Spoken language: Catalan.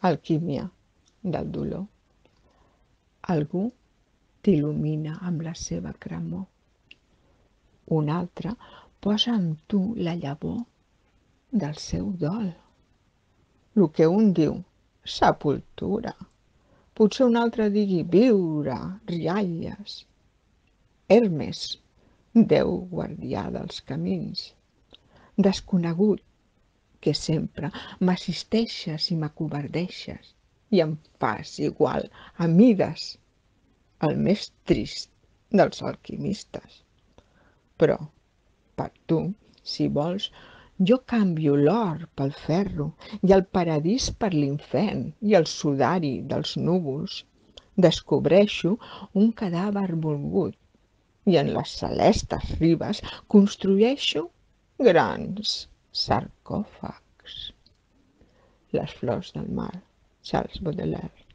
alquímia del dolor. Algú t'il·lumina amb la seva cremor. Un altre posa en tu la llavor del seu dol. Lo que un diu sepultura, potser un altre digui viure, rialles. Hermes, Déu guardià dels camins, desconegut, que sempre m'assisteixes i m'acovardeixes i em fas igual a Mides, el més trist dels alquimistes. Però, per tu, si vols, jo canvio l'or pel ferro i el paradís per l'infern i el sudari dels núvols. Descobreixo un cadàver volgut i en les celestes ribes construeixo grans sarcòfags. Les flors del mar, Charles Baudelaire.